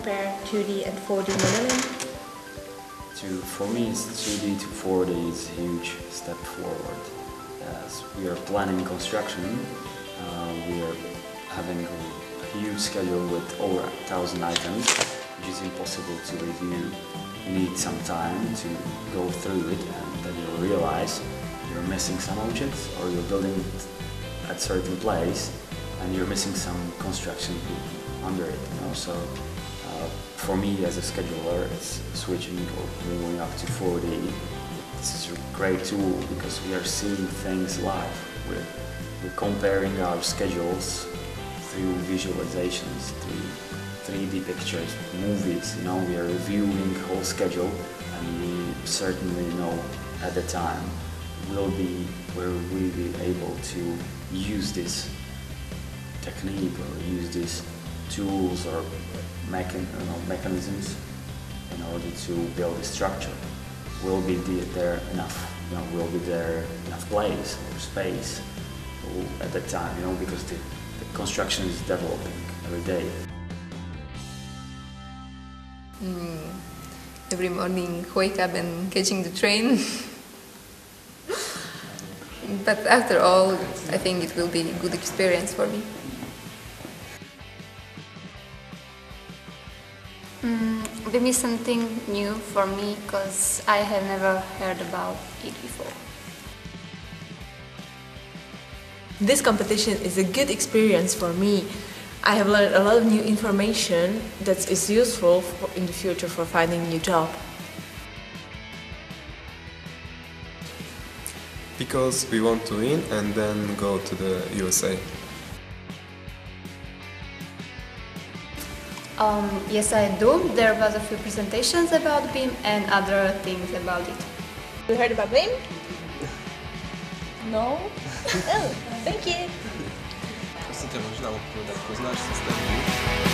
2D and 4D modeling? To, for me, it's 2D to 4D is a huge step forward. As we are planning construction, uh, we are having a huge schedule with over a thousand items, which is impossible to review. You need some time to go through it and then you realize you're missing some objects or you're building it at certain place and you're missing some construction under it. You know? So for me as a scheduler, it's switching or moving up to 4D. This is a great tool because we are seeing things live. We're, we're comparing our schedules through visualizations, through 3D pictures, movies. You know, we are reviewing whole schedule, and we certainly know at the time will be where we be able to use this technique or use these tools or mechan you know, mechanisms in order to build a structure. Will be there enough, you know, will be there enough place or space at that time, you know, because the, the construction is developing every day. Mm, every morning wake up and catching the train. but after all, I think it will be a good experience for me. Mm, maybe something new for me because I have never heard about it before. This competition is a good experience for me. I have learned a lot of new information that is useful in the future for finding a new job. Because we want to win and then go to the USA. Um, yes, I do. There was a few presentations about BIM and other things about it. You heard about BIM? No? oh, thank you. Proste ťa možná odpovedať, poznáš systém?